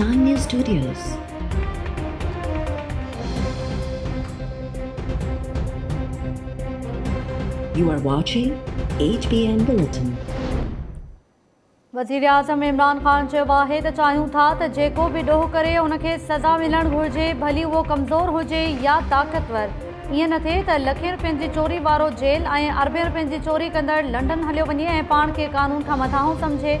News Studios. You are watching HBN Bulletin. वज़ीर आज़म इमरान ख़ान चयो त चाहियूं था त जेको बि ॾोह करे उनखे सज़ा मिलणु घुरिजे, भली उहो कमज़ोर हुजे या ताक़तवर ईअं न थिए त लखे रुपयनि जी चोरी वारो जेल ऐं अरबे रुपयनि जी चोरी कंदड़ लंडन हलियो वञे ऐं पाण कानून खां मथां सम्झे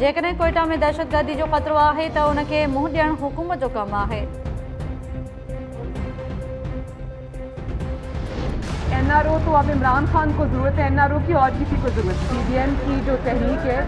जेकॾहिं कोयटा में दहशतगर्दी जो ख़तरो आहे त उनखे मुंहुं ॾियणु हुकूमत जो कमु आहे। एनआरओ तो अब इमरान खान को ज़रूरत है। एनआरओ की और किसी को ज़रूरत। है पीडीएम की जो तहरीक है,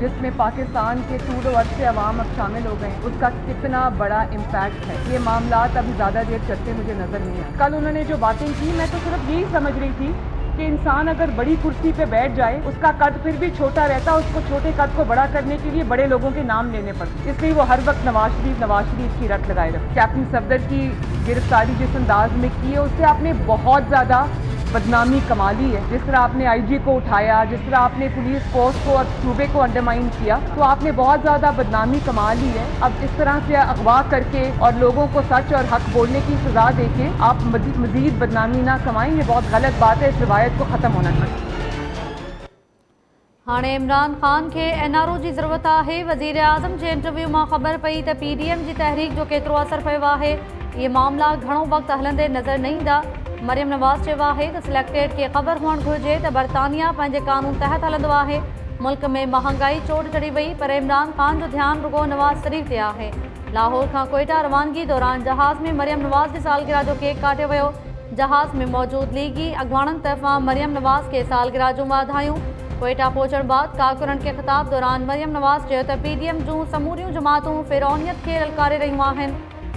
जिसमें पाकिस्तान के टूर वर्ष से अवाम अब शामिल हो गए उसका कितना बड़ा इम्पैक्ट है। ये मामला अभी ज़्यादा देर चलते मुझे नज़र नहीं आए। कल उन्होंने जो बातें की, मैं तो सिर्फ़ यही समझ रही थी कि इंसान अगर बड़ी कुर्सी पे बैठ जाए, उसका कद फिर भी छोटा रहता है, उसको छोटे कद को बड़ा करने के लिए बड़े लोगों के नाम लेने पड़ते इसलिए वो हर वक्त नवाज़ शरीफ नवाज़ शरीफ की रट लगाए रखते कैप्टन सफदर की गिरफ्तारी जिस अंदाज में की है, उससे आपने बहुत ज़्यादा बदनामी कमा ली है। जिस तरह आपने आईजी को उठाया, जिस तरह आपने पुलिस फोर्स को और सूबे को अंडरमाइन किया तो आपने बहुत ज़्यादा बदनामी कमा ली है। अब इस तरह से अगवा करके और लोगों को सच और हक बोलने की सजा देके आप मजीद बदनामी ना कमाएँ, ये बहुत गलत बात है। इस रिवायत को ख़त्म होना चाहिए। हाणे इमरान ख़ान के खे ओ जी ज़रूरत आहे। वज़ीर आज़म जे इंटरव्यू माँ ख़बर पी डी एम जी तहरीक जो केतिरो असरु पियो आहे। इहे मामला घणो वक़्तु हलंदे नज़र न ईंदा मरियम नवाज़ चयो आहे त सिलेक्टेड खे ख़बर हुअणु घुरिजे त बरतानिया कानून तहत हलंदो आहे। मुल्क में महांगाई, चोट चढ़ी वई, पर इमरान ख़ान जो ध्यानु रुगो नवाज़ शरीफ़ ते आहे। लाहौर खां कोयटा रवानगी दौरान जहाज़ में मरियम नवाज़ जी सालगिरह जो केक काटियो वियो। जहाज़ में मौजूद लीगी अॻवाननि तरफ़ां मरियम नवाज़ खे सालगिरह जूं वाधायूं। कोयटा पहुचण बाद कारकुननि खे ख़िताब दौरान मरियम नवाज़ चयो त पी डी एम जूं समूरियूं जमातूं फिरौनियत खे ललकारे रहियूं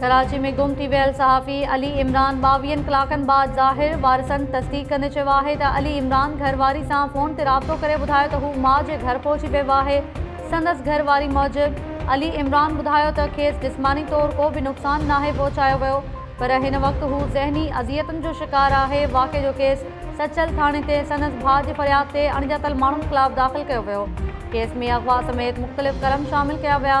कराची में गुम थी वियल सहाफ़ी अली इमरान ॿावीहनि कलाकनि बाद ज़ाहिर, वारसनि तस्दीक कंदे चयो अली इमरान घरवारी सां फ़ोन ते राब्तो करे ॿुधायो त हू माउ जे घर पहुची वियो आहे संदसि घरवारी मूजिबि अली इमरान ॿुधायो त खेसि जिस्मानी तौरु को बि नुक़सानु नाहे पहुचायो वियो। पर वक़्तु हू ज़हनी अज़ियतुनि जो शिकार आहे। वाक़े जो केस सचल थाणे ते संदसि भाउ जी फ़रियाद ते अणॼातल माण्हुनि ख़िलाफ़ु दाख़िल कयो वियो। केस में अगवा समेत मुख़्तलिफ़ कलम शामिलु कया विया।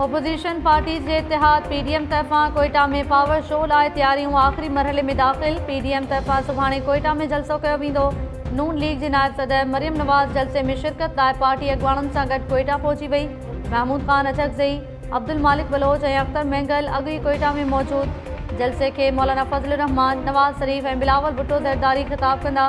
ओपोज़िशन पार्टी जे इतिहाद पी डी एम तरफ़ां कोयटा में पावर शो लाइ तयारियूं आख़िरी मरहले में दाख़िल। पी डी एम तरफ़ां सुभाणे कोयटा में जलसो कयो वेंदो। नून लीग जे नायब सदर मरियम नवाज़ जलसे में शिरकत लाइ पार्टी अॻवाननि सां गॾु कोयटा पहुची वई। महमूद ख़ान अचकज़ई अब्दुल मालिक बलोच ऐं अख़्तर महंगल अॻु कोयटा में मौजूदु। जलसे खे मौलाना फज़ल रहमान नवाज़ शरीफ़ ऐं बिलावल भुट्टो ज़रदारी ख़िताब कंदा।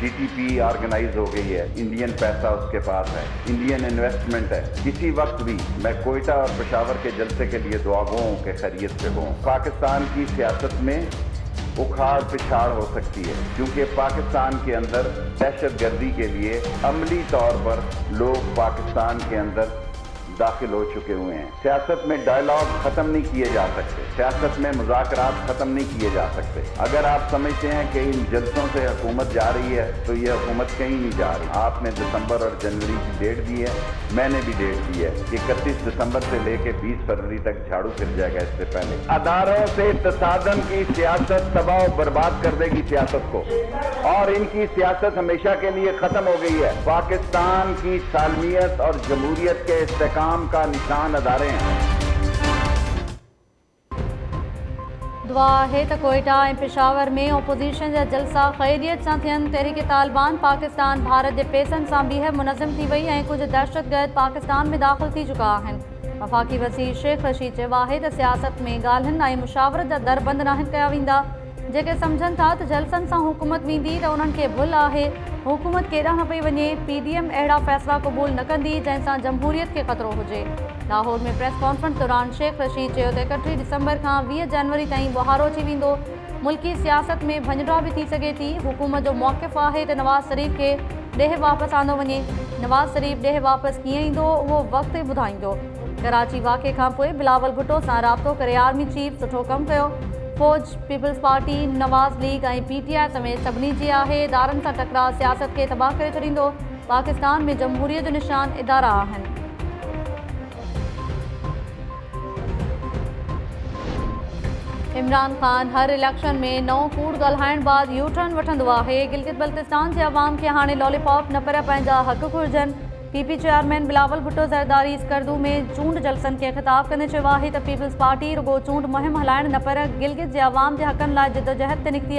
टीटीपी ऑर्गेनाइज हो गई है इंडियन पैसा उसके पास है इंडियन इन्वेस्टमेंट है। किसी वक्त भी मैं कोयटा और पेशावर के जलसे के लिए दुआगों के खैरियत पे हूँ। पाकिस्तान की सियासत में उखाड़ पिछाड़ हो सकती है, क्योंकि पाकिस्तान के अंदर दहशत गर्दी के लिए अमली तौर पर लोग पाकिस्तान के अंदर दाखिल हो चुके हुए हैं। सियासत में डायलॉग खत्म नहीं किए जा सकते। सियासत में मुजाकरात खत्म नहीं किए जा सकते। अगर आप समझते हैं कि इन जलसों से हुकूमत जा रही है तो ये हुकूमत कहीं नहीं जा रही। आपने दिसंबर और जनवरी की डेट दी है, मैंने भी डेट दी है इकतीस दिसंबर से लेके बीस फरवरी तक झाड़ू फिर जाएगा इससे पहले। अदारों से तसादम की सियासत तबाह बर्बाद कर देगी सियासत को। और इनकी सियासत हमेशा के लिए खत्म हो गई है। पाकिस्तान की सालमियत और जमहूरियत के इस्तेकाम का निशान अदारे हैं। दुआ आहे त कोयटा ऐं पेशावर में ओपोज़िशन जा जलसा ख़ैरियत सां थियनि तहरीक तालिबान पाकिस्तान, भारत जे पैसनि सां बीहर मुनज़िम थी वई ऐं कुझु दहशतगर्द पाकिस्तान में दाख़िल थी चुका आहिनि। वफ़ाक़ी वज़ीर शेख रशीद चयो आहे सियासत में ऐं मुशावरत दर बंदि नाहिनि कया वेंदा। जेके सम्झनि था त जलसनि सां हुकूमत वेंदी त उन्हनि खे भुल आहे। हुकूमत केॾांहुं न पई वञे पी डी एम अहिड़ा फ़ैसिला क़बूल न कंदी, जंहिंसां जमहूरियत खे ख़तरो हुजे। लाहौर में प्रेस कॉन्फ्रेंस दौरान शेख रशीद चयो दिसंबर खां वीह जनवरी ताईं बुहारो अची वेंदो। मुल्की सियासत में भंजड़ा बि थी सघे थी। हुकूमत जो मौक़िफ़ आहे त नवाज़ शरीफ़ खे ॾेह वापसि आंदो वञे। नवाज़ शरीफ़ ॾेह वापसि कीअं उहो वक़्तु ॿुधाईंदो। कराची वाक़े खां बिलावल भुट्टो सां राब्तो करे आर्मी चीफ सुठो कमु कयो। फ़ौज, पीपल्स पार्टी, नवाज़ लीग ऐं पी टी आई समेत सभिनी जी आहे, इदारनि सां टकराव सियासत खे तबाह करे छॾींदो। पाकिस्तान में जमहूरियत निशान इदारा इमरान ख़ान हर इलेक्शन में नओं कूड़ ॻाल्हाइण बाद यू टर्न वठंदो आहे। गिलगित बल्तिस्तान जे अवाम खे हाणे लॉलीपॉप न पर हक़ घुरिजनि P P chairman Bilawal Bhutto Zardari Skardu में चूंड जलसनि खे ख़िताब। कंदे चयो आहे पीपल्स पार्टी रुगो चूंड मुहिम हलाइण न पर गिलगित जे अवाम जे हक़नि लाइ जिदोजहद ते निकिती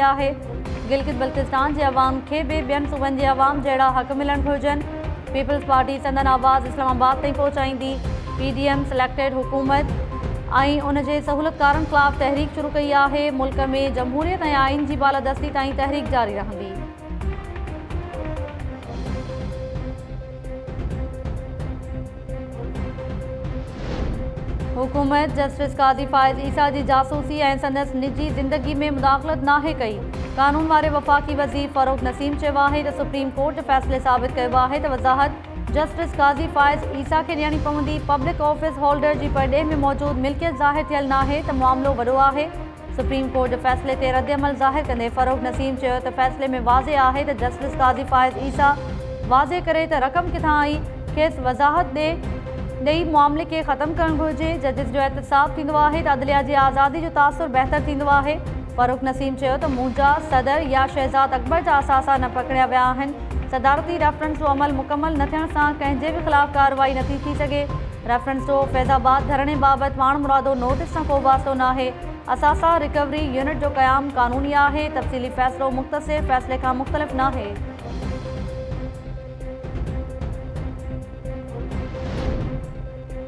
गिलगित बल्तिस्तान जे अवाम खे बि ॿियनि सूबनि जे अवाम जहिड़ा हक़ मिलणु घुरिजनि पीपल्स पार्टी संदन आवाज़ इस्लामाबाद ताईं पहुचाईंदी। पी डी एम सिलेक्टेड हुकूमत ऐं उन जे सहूलियतकारनि ख़िलाफ़ तहरीक शुरू कई आहे। मुल्क में जमहूरियत ऐं आइन जी बालादस्ती ताईं तहरीक जारी रहंदी। हुकूमत जस्टिस काज़ी फ़ाइज़ ईसा जी जासूसी ऐं संदसि निजी ज़िंदगी में मुदाख़लत नाहे कई। कानून वारे वफ़ाक़ी वज़ीर फ़ारूक नसीम चयो त सुप्रीम कोर्ट फ़ैसिले साबित कयो आहे त वज़ाहत जस्टिस काज़ी फ़ाइज़ ईसा खे ॾियणी पवंदी। पब्लिक ऑफ़िस होल्डर जी परॾे में मौजूदु मिल्कियत ज़ाहिर थियल नाहे त मामिलो वॾो आहे। सुप्रीम कोर्ट फ़ैसिले ते रदअमल ज़ाहिर कंदे फ़ारूक नसीम चयो त में वाज़े आहे त जस्टिस काज़ी फ़ाइज़ ईसा वाज़े करे त रक़म किथां आई खेसि वज़ाहत ॾे ॾेई मामले खे ख़तमु करणु घुरिजे। जजिस जो एहतसाब थींदो अदलिया जी आज़ादी जो तासुर बहितरु थींदो आहे। फ़ारूक नसीम चयो त सदर या शहज़ाद अकबर जा असासा न पकड़िया आहिनि। सदारती रेफरेंस जो अमल मुकमल न थियण सां कंहिंजे बि ख़िलाफ़ु कार्रवाई नथी थी सघे। रेफरेंस जो फैज़ाबाद धरणे बाबति पाण मुरादो नोटिस सां को वास्तो न आहे असासा रिकवरी यूनिट जो क़याम क़ानूनी आहे। तफ़सीली फ़ैसिलो मुख़्तसिर, फ़ैसिले खां मुख़्तलिफ़ न आहे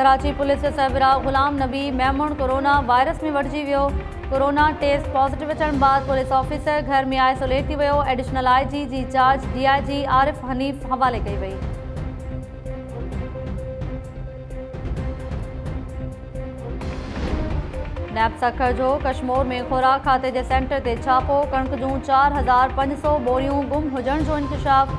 कराची पुलिस सरबराह ग़ुलाम नबी मैमून कोरोना वायरस में वठिजी वियो। कोरोना टेस्ट पॉज़िटिव अचण बाद पुलिस ऑफिसर घर में आइसोलेट थी additional I G ji charge D I G Arif Hanif हवाले कई वई। नैब सखर जो कश्मीर में खुराक खाते जे सेंटर ते छापो, कणिक जूं चारि हज़ार पंज सौ गुम हुजण जो इंकशाफ।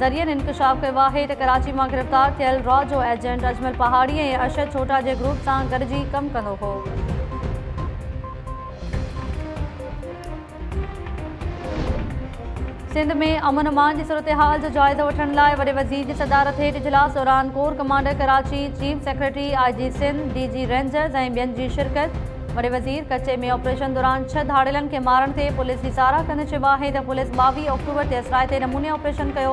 ज़रियनि इंकशाफ़ कयो आहे कराची माँ गिरफ़्तार थियल रॉ जो एजेंट अजमल पहाड़ी ऐं अरशद छोटा जे ग्रुप सां गॾिजी कमु कंदो हो। सिंध में अमन अमान जी सूरत हाल जो जाइज़ो वठण लाइ वज़ीर जी सदारत हेठि इजलास दौरान core commander Karachi chief secretary I G Sindh D G rangers ऐं ॿियनि शिरकत। वॾे वज़ीर कचे में ऑपरेशन दौरान छह धाड़ेलनि खे मारण ते पुलिस जी साराह कंदे चयो आहे पुलिस ॿावीह अक्टूबर ते असराइते नमूने ऑपरेशन कयो।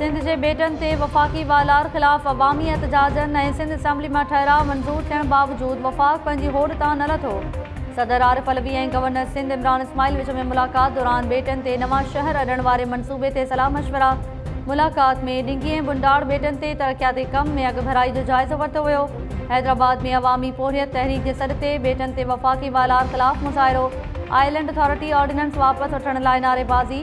सिंध जे बेटनि ते वफ़ाक़ी वालार ख़िलाफ़ अवामी एहतजाजनि सिंध असैम्बली माँ ठहराउ मंज़ूर थियण बावजूदि वफ़ाक़ होड़ तां न लथो सदर आरिफ अलवी ऐं गवर्नर सिंध इमरान इस्माइल विच में मुलाक़ात दौरान बेटनि ते नवां शहर अॾण वारे मनसूबे ते सलाह मशवरा। मुलाक़ात में डिंगी ऐं बुंडाड़ बेटनि ते तरक़ियाती कम में अॻु भराई जो जाइज़ो वरितो वियो। हैदराबाद में अवामी पोरियत तहरीक जे सॾ ते बेटनि ते वफ़ाक़ी वालार ख़िलाफ़ मुज़ाहिरो। आइलैंड अथॉरिटी ऑर्डिनेंस वापसि वठण नारेबाज़ी।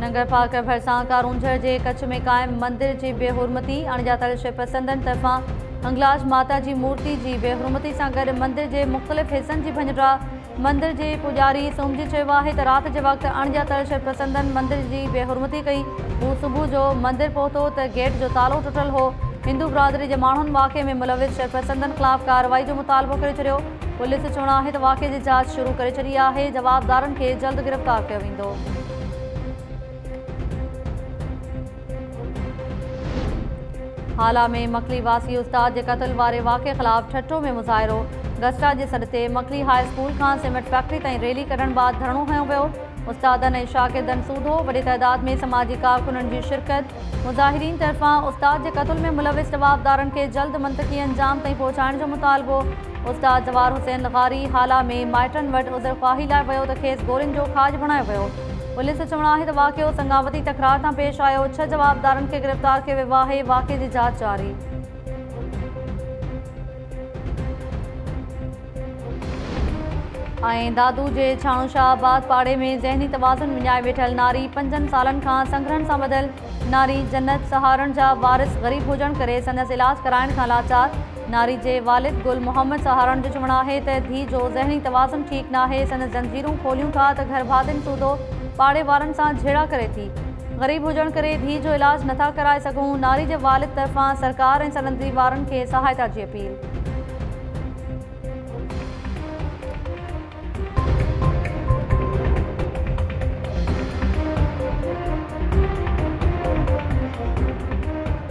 नगर पार्क भरिसां कारूंझर जे कच्छ में क़ाइम मंदिर जी बेहुरमती अणॼातल शिवपसंदनि तरफ़ां अंगलाज माता जी मूर्ति जी बेहुरमती सां गॾु मंदिर जे मुख़्तलिफ़ हिसनि जी भञरा मंदिर जे पुॼारी सूमजी आहे त राति जे वक़्तु अणॼातल शिवपसंदनि मंदिर जी बेहुरमती कई। हू सुबुह जो मंदिर पहुतो त गेट जो तालो टुटल हो। हिंदू बिरादरी जे माण्हुनि वाक़े में मुलविस शिवपसंदनि ख़िलाफ़ कार्रवाई जो मुतालबो करे पुलिस चवणो आहे त वाक़े जी जाँच शुरू करे छॾी आहे। जवाबदारनि खे जल्द गिरफ़्तार कयो वेंदो। हाला में मखली वासी उस्ताद जे क़तल वारे वाक़े ख़िलाफ़ ठठो में मुज़ाहिरो। गस्टा जे सॾ ते मखली हाई स्कूल खां सीमेंट फैक्ट्री ताईं रैली कढण बाद धरणो खयो वियो। उस्तादनि ऐं शागिर्दनि सूदो वॾी तइदाद में समाजी कारकुननि जी शिरकत। मुज़ाहिरीन तरफ़ां उस्ताद जे क़तल में मुलविस जवाबदारनि खे जल्द मंतकी अंजाम ताईं पहुचाइण जो मुतालबो। उस्ताद जवार हुसैन लग़ारी हाला में माइटनि वटि उज़र ख़्वाही लाइ वियो त खेसि गोरियुनि जो खाज बणायो वियो। पुलिस जो त वाक़ियो संगावती तकरार सां पेश आयो छह जवाबदारनि खे गिरफ़्तार कयो वियो आहे वाक़े जी जाँच जारी। दादू जे छाणू पाड़े में ज़हनी तवाज़ुन विञाए वेठल नारी, पंजनि सालनि खां संगरनि सां ॿधल नारी जन्नत सहारण जा वारिस ग़रीब हुजण करे, संदसि इलाज कराइण खां लाचार। नारी जे वालिद गुल मोहम्मद सहारण जो चवणु आहे त धीउ जो ज़हनी तवाज़ुन ठीकु न आहे संदसि जंजीरूं खोलियूं था घर भातियुनि सूदो पाड़े वारनि सां झेड़ा करे थी। ग़रीब हुजण करे धीउ जो इलाज नथा कराए सघूं, नारी जे वालिद तरफ़ां सरकार ऐं सनदी वारनि खे सहायता जी अपील।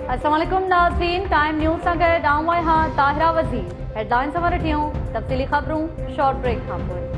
असलम नाज़रीन, टाइम न्यूज़ सां गॾु आऊँ आहियाँ ताहिरा वज़ीर। हेडलाइन्स वार वठियूं तफ़सीली ख़बरूं, शॉर्ट ब्रेक खां पोइ।